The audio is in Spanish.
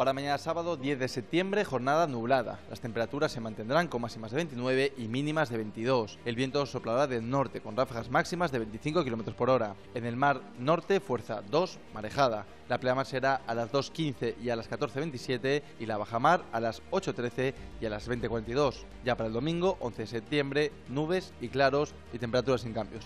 Para mañana sábado 10 de septiembre, jornada nublada. Las temperaturas se mantendrán con máximas de 29 y mínimas de 22. El viento soplará del norte con ráfagas máximas de 25 km por hora. En el mar norte, fuerza 2, marejada. La pleamar será a las 2.15 y a las 14.27 y la bajamar a las 8.13 y a las 20.42. Ya para el domingo, 11 de septiembre, nubes y claros y temperaturas sin cambios.